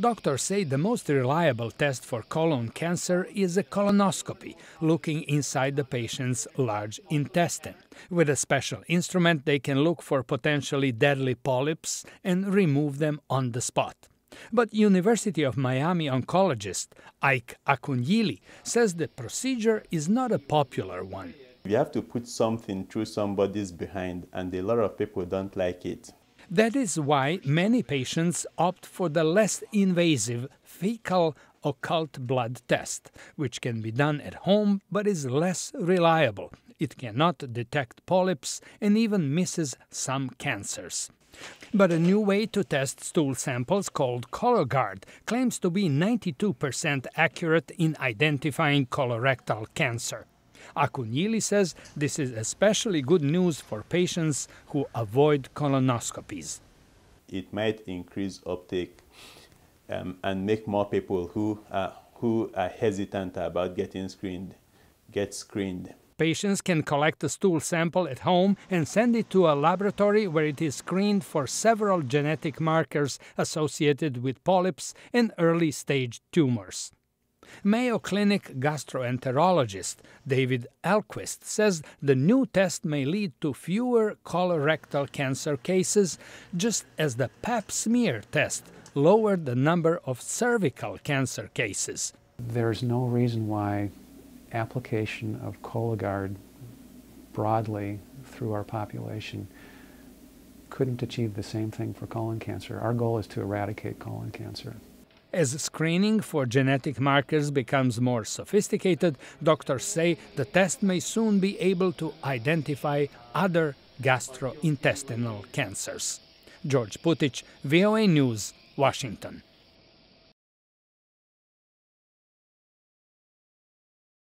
Doctors say the most reliable test for colon cancer is a colonoscopy, looking inside the patient's large intestine. With a special instrument, they can look for potentially deadly polyps and remove them on the spot. But University of Miami oncologist Ike Akunyili says the procedure is not a popular one. You have to put something through somebody's behind, and a lot of people don't like it. That is why many patients opt for the less invasive fecal occult blood test, which can be done at home but is less reliable. It cannot detect polyps and even misses some cancers. But a new way to test stool samples called Cologuard claims to be 92% accurate in identifying colorectal cancer. Akunyili says this is especially good news for patients who avoid colonoscopies. It might increase uptake um, and make more people who are, who are hesitant about getting screened get screened. Patients can collect a stool sample at home and send it to a laboratory where it is screened for several genetic markers associated with polyps and early stage tumors. Mayo Clinic gastroenterologist David Ahlquist says the new test may lead to fewer colorectal cancer cases, just as the pap smear test lowered the number of cervical cancer cases. There's no reason why application of Cologuard broadly through our population couldn't achieve the same thing for colon cancer. Our goal is to eradicate colon cancer. As screening for genetic markers becomes more sophisticated, doctors say the test may soon be able to identify other gastrointestinal cancers. George Putic, VOA News, Washington.